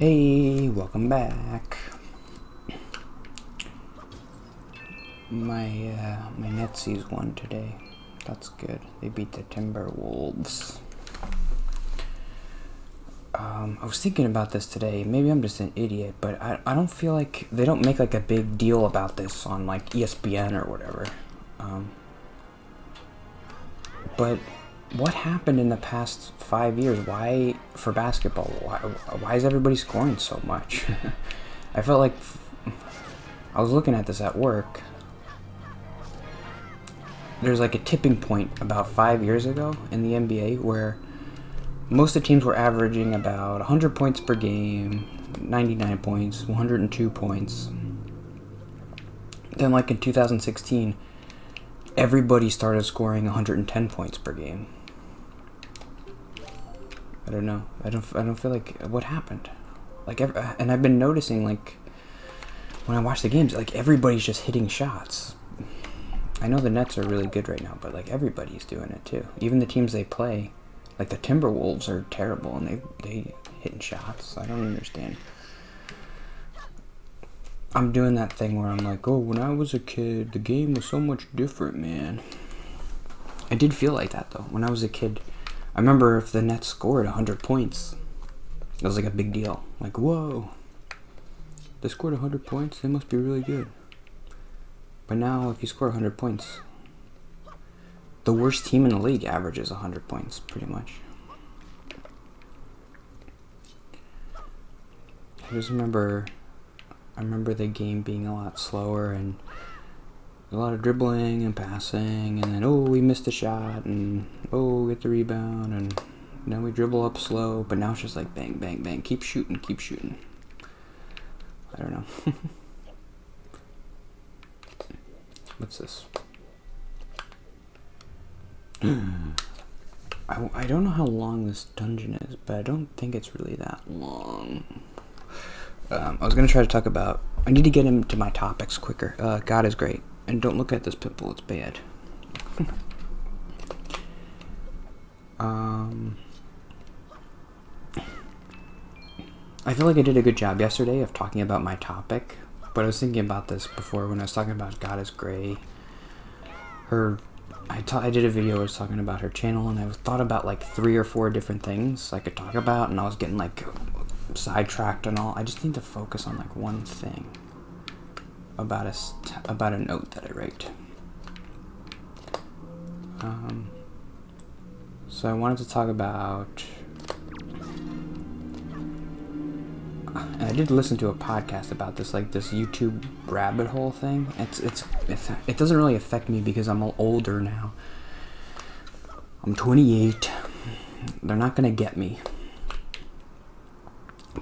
Hey, welcome back. My uh, my Netsies won today. That's good. They beat the Timberwolves. Um, I was thinking about this today. Maybe I'm just an idiot, but I, I don't feel like they don't make like a big deal about this on like ESPN or whatever. Um, but what happened in the past five years? Why for basketball? Why, why is everybody scoring so much? I felt like I was looking at this at work. There's like a tipping point about five years ago in the NBA where most of the teams were averaging about 100 points per game, 99 points, 102 points. Then, like in 2016, everybody started scoring 110 points per game. I don't know. I don't. I don't feel like what happened. Like, every, uh, and I've been noticing like when I watch the games, like everybody's just hitting shots. I know the Nets are really good right now, but like everybody's doing it too. Even the teams they play, like the Timberwolves, are terrible and they they hitting shots. I don't understand. I'm doing that thing where I'm like, oh, when I was a kid, the game was so much different, man. I did feel like that though. When I was a kid, I remember if the Nets scored 100 points, it was like a big deal. Like, whoa, they scored 100 points? They must be really good. But now, if you score 100 points, the worst team in the league averages 100 points, pretty much. I just remember, I remember the game being a lot slower and a lot of dribbling and passing, and then oh we missed a shot, and oh get the rebound, and then we dribble up slow. But now it's just like bang, bang, bang, keep shooting, keep shooting. I don't know. What's this? I, I don't know how long this dungeon is, but I don't think it's really that long. Um, I was going to try to talk about. I need to get into my topics quicker. Uh, God is great. And don't look at this pimple, it's bad. um, I feel like I did a good job yesterday of talking about my topic, but I was thinking about this before when I was talking about God is Gray. Her, I, I did a video I was talking about her channel, and I thought about like three or four different things I could talk about, and I was getting like sidetracked and all. I just need to focus on like one thing about a about a note that I write. Um, so I wanted to talk about. And I did listen to a podcast about this, like this YouTube rabbit hole thing. It's it's, it's it doesn't really affect me because I'm older now. I'm 28. They're not gonna get me.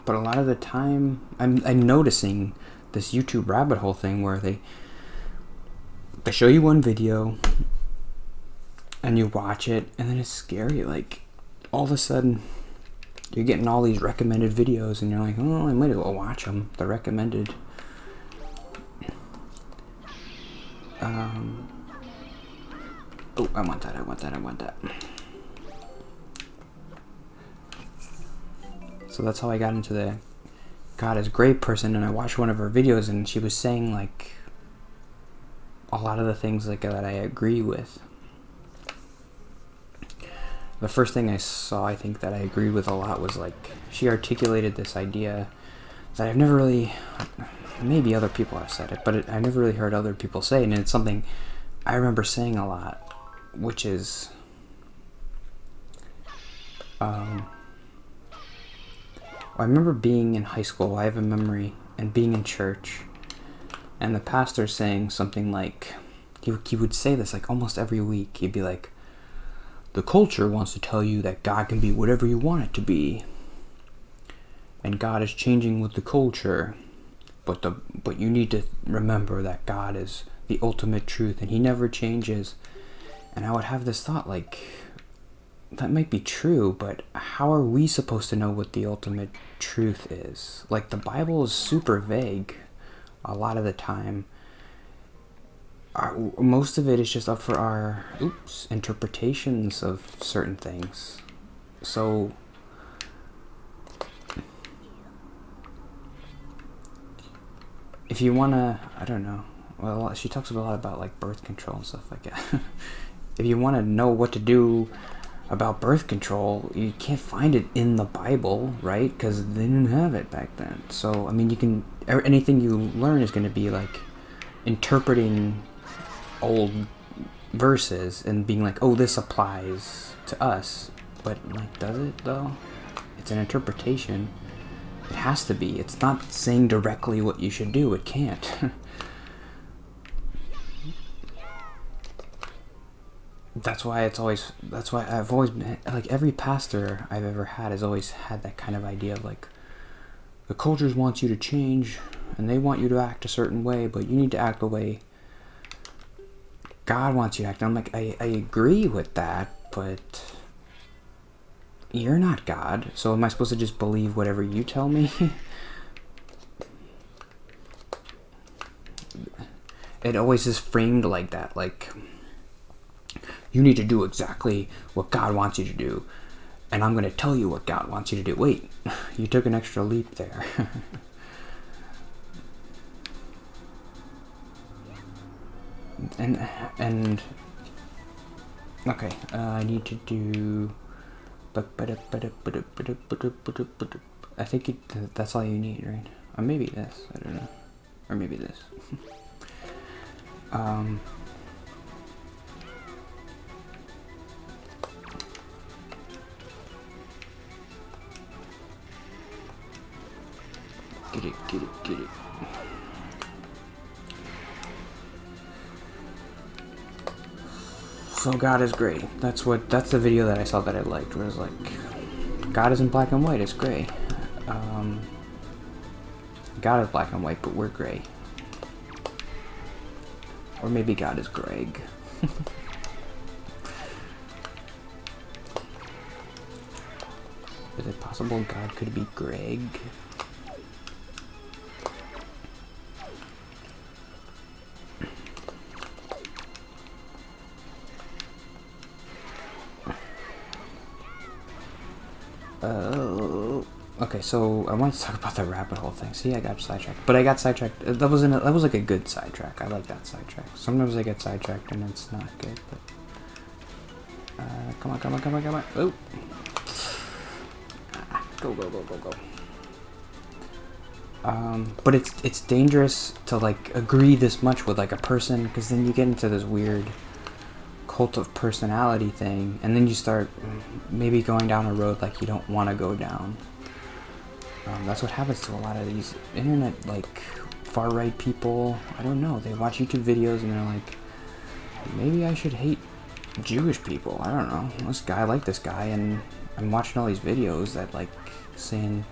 But a lot of the time, I'm I'm noticing this YouTube rabbit hole thing where they they show you one video and you watch it and then it's scary like all of a sudden you're getting all these recommended videos and you're like oh I might as well watch them they're recommended. Um, oh I want that I want that I want that. So that's how I got into the God is a great person, and I watched one of her videos, and she was saying like a lot of the things like that I agree with. The first thing I saw, I think that I agreed with a lot was like she articulated this idea that I've never really, maybe other people have said it, but it, I never really heard other people say, and it's something I remember saying a lot, which is. Um, I remember being in high school, I have a memory, and being in church, and the pastor saying something like, he, he would say this like almost every week. He'd be like, The culture wants to tell you that God can be whatever you want it to be. And God is changing with the culture. But the but you need to remember that God is the ultimate truth and he never changes. And I would have this thought like that might be true, but how are we supposed to know what the ultimate truth is? Like, the Bible is super vague a lot of the time. Our, most of it is just up for our oops interpretations of certain things. So if you want to, I don't know. Well, she talks a lot about like birth control and stuff like that. if you want to know what to do about birth control, you can't find it in the Bible, right? Because they didn't have it back then. So, I mean, you can, anything you learn is going to be like interpreting old verses and being like, oh, this applies to us. But, like, does it though? It's an interpretation. It has to be. It's not saying directly what you should do. It can't. that's why it's always that's why I've always been like every pastor I've ever had has always had that kind of idea of like the cultures wants you to change and they want you to act a certain way but you need to act the way God wants you to act. And I'm like I, I agree with that but you're not God. So am I supposed to just believe whatever you tell me? It always is framed like that like you need to do exactly what God wants you to do. And I'm going to tell you what God wants you to do. Wait, you took an extra leap there. and, and, okay, uh, I need to do, I think that's all you need, right? Or maybe this, I don't know. Or maybe this. um, Get it, get it, get it. So God is gray. That's what. That's the video that I saw that I liked. Where it's like, God isn't black and white. It's gray. Um, God is black and white, but we're gray. Or maybe God is Greg. is it possible God could be Greg? So I want to talk about the rabbit hole thing. See, I got sidetracked, but I got sidetracked. That was that was like a good sidetrack. I like that sidetrack. Sometimes I get sidetracked and it's not good. But uh, come on, come on, come on, come on. Oh, go, go, go, go, go. Um, but it's it's dangerous to like agree this much with like a person because then you get into this weird cult of personality thing, and then you start maybe going down a road like you don't want to go down. Um, that's what happens to a lot of these internet like far right people. I don't know. They watch YouTube videos and they're like, maybe I should hate Jewish people. I don't know. This guy I like this guy, and I'm watching all these videos that like saying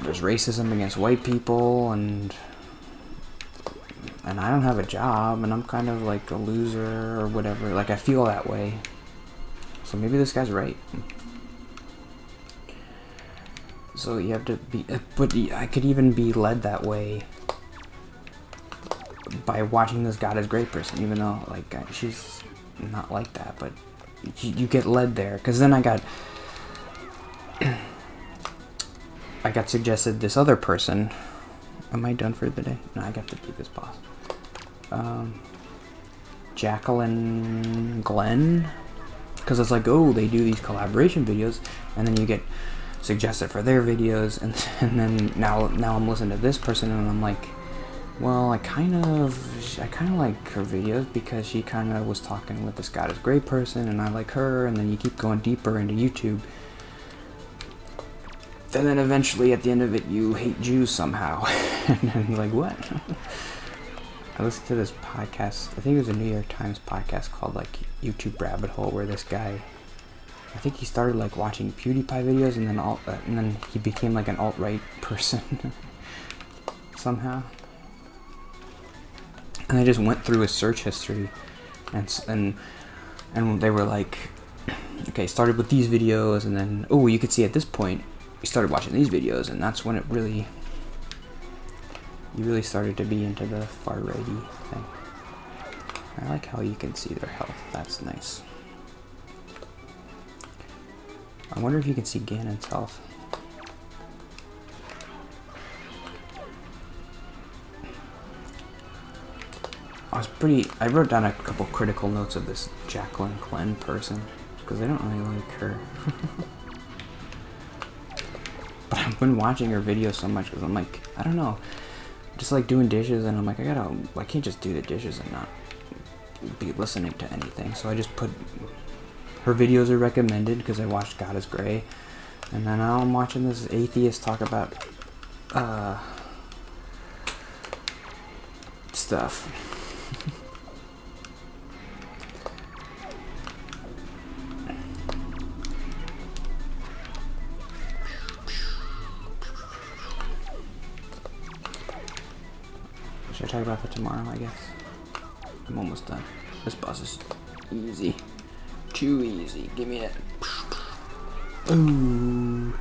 there's racism against white people and and I don't have a job and I'm kind of like a loser or whatever. Like I feel that way. So maybe this guy's right. So you have to be, uh, but I could even be led that way by watching this God is Gray person, even though like she's not like that, but you, you get led there. Cause then I got, I got suggested this other person. Am I done for the day? No, I got to keep this pause um, Jaclyn Glenn because it's like oh they do these collaboration videos and then you get suggested for their videos and, and then now now I'm listening to this person and I'm like well I kind of I kind of like her videos because she kind of was talking with this God is great person and I like her and then you keep going deeper into YouTube and then eventually at the end of it you hate Jews somehow and you're like what I listened to this podcast. I think it was a New York Times podcast called like YouTube Rabbit Hole, where this guy, I think he started like watching PewDiePie videos, and then alt, and then he became like an alt right person somehow. And I just went through his search history, and and and they were like, okay, started with these videos, and then oh, you could see at this point, he started watching these videos, and that's when it really you really started to be into the far righty thing. I like how you can see their health. That's nice. I wonder if you can see Ganon's health. I was pretty. I wrote down a couple critical notes of this Jaclyn Glenn person because I don't really like her. but I've been watching her videos so much because I'm like, I don't know, just like doing dishes, and I'm like, I gotta, I can't just do the dishes and not be listening to anything. So I just put her videos are recommended because I watched God is Gray, and then now I'm watching this atheist talk about uh, stuff. Should I talk about that tomorrow, I guess? I'm almost done. This boss is easy. Too easy. Give me. Ooh.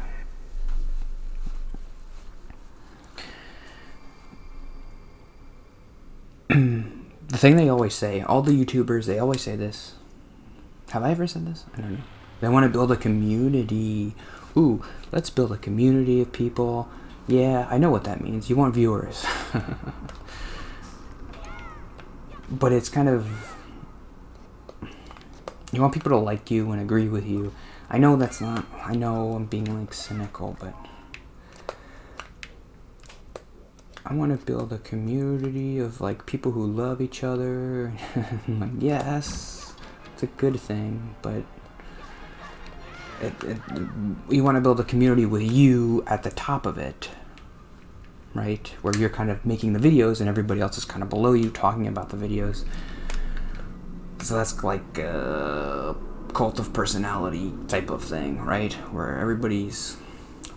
the thing they always say, all the YouTubers, they always say this. Have I ever said this? I don't know. They want to build a community. Ooh, let's build a community of people. Yeah, I know what that means. You want viewers. but it's kind of you want people to like you and agree with you. I know that's not I know I'm being like cynical, but I want to build a community of like people who love each other. like, yes, it's a good thing, but it, it, you want to build a community with you at the top of it, right? Where you're kind of making the videos and everybody else is kind of below you talking about the videos. So that's like a cult of personality type of thing, right? Where everybody's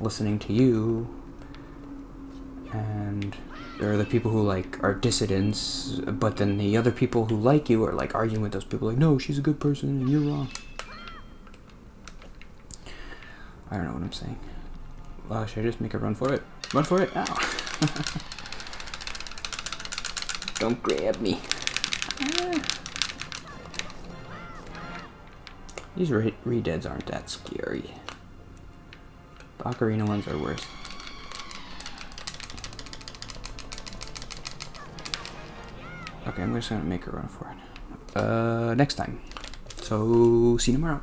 listening to you and there are the people who like are dissidents, but then the other people who like you are like arguing with those people, like, no, she's a good person and you're wrong. I don't know what I'm saying. Uh, should I just make a run for it? Run for it! Ow! don't grab me. Ah. These re redeads aren't that scary. The Ocarina ones are worse. Okay, I'm just gonna make a run for it. Uh, next time. So, see you tomorrow.